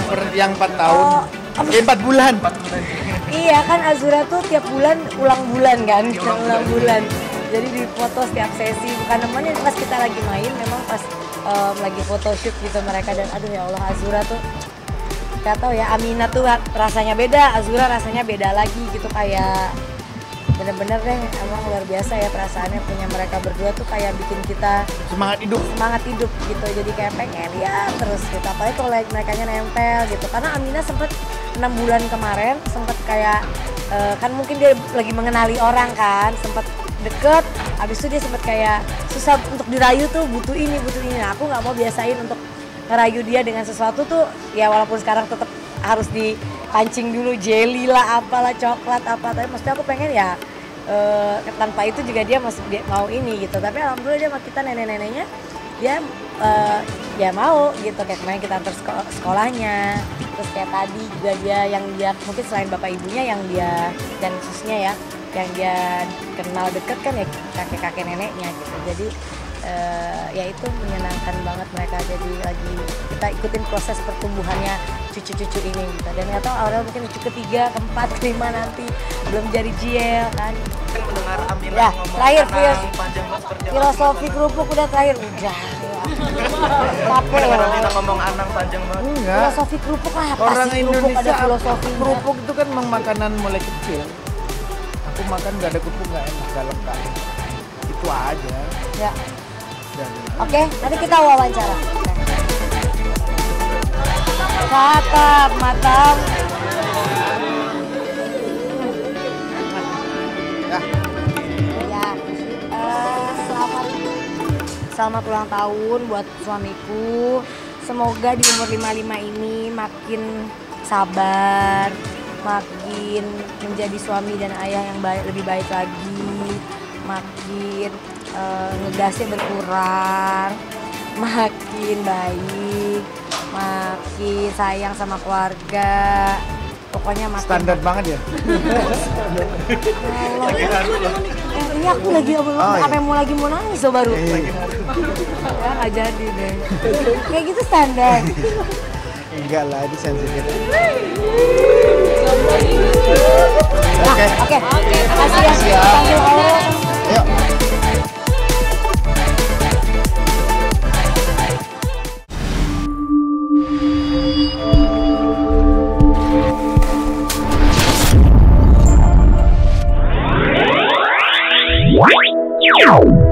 4 tahun. Oh, Eh, 4 bulan. Iya kan Azura tuh tiap bulan ulang bulan kan, ulang bulan. Jadi di foto setiap sesi bukan namanya pas kita lagi main memang pas em, lagi photoshoot gitu mereka dan aduh ya Allah Azura tuh gak tahu ya Amina tuh rasanya beda, Azura rasanya beda lagi gitu kayak bener-bener deh emang luar biasa ya perasaannya punya mereka berdua tuh kayak bikin kita Semangat hidup. semangat hidup gitu jadi kayak pengen ya terus gitu. Apalagi kalau like mereka nempel gitu. Karena Amina sempet enam bulan kemarin sempet kayak eh, kan mungkin dia lagi mengenali orang kan sempet deket. Habis itu dia sempet kayak susah untuk dirayu tuh butuh ini butuh ini. Nah, aku nggak mau biasain untuk ngerayu dia dengan sesuatu tuh ya walaupun sekarang tetap harus dipancing dulu jelly lah apalah coklat apa. Tapi maksudnya aku pengen ya eh, tanpa itu juga dia masih dia mau ini gitu. Tapi alhamdulillah dia sama kita nenek-neneknya dia eh, ya mau gitu. Kayak kemarin kita antar seko- sekolahnya. Terus kayak tadi juga dia yang dia mungkin selain bapak ibunya yang dia dan khususnya ya yang dia kenal deket kan ya kakek-kakek neneknya gitu. Jadi eh, ya itu menyenangkan banget mereka jadi lagi kita ikutin proses pertumbuhannya cucu-cucu ini gitu dan nggak tahu awalnya mungkin cucu ketiga keempat kelima nanti belum jadi jiel kan Kan mendengar Amira Ya, ngomong terakhir, panjang filosofi kerupuk udah terakhir udah ya. capek loh Amira ngomong anak panjang banget. Enggak. filosofi kerupuk apa Orang sih kerupuk ada Indonesia filosofi kerupuk itu kan memang makanan mulai kecil. Aku makan gak ada kerupuk nggak enak, gak lengkap. Itu aja. ya Oke nanti kita wawancara. Cakep matang ya, eh, selamat selamat ulang tahun buat suamiku. Semoga di umur 55 ini makin sabar makin menjadi suami dan ayah yang baik lebih baik lagi. Makin eh, ngegasnya berkurang makin baik makin sayang sama keluarga pokoknya makin standar banget ya. Loh. Eh, ini aku lagi apa, Oh, iya. apa yang mau lagi mau nangis so baru Iya. ya nggak jadi deh kayak gitu standar Enggak lah, itu sensitif. Wow.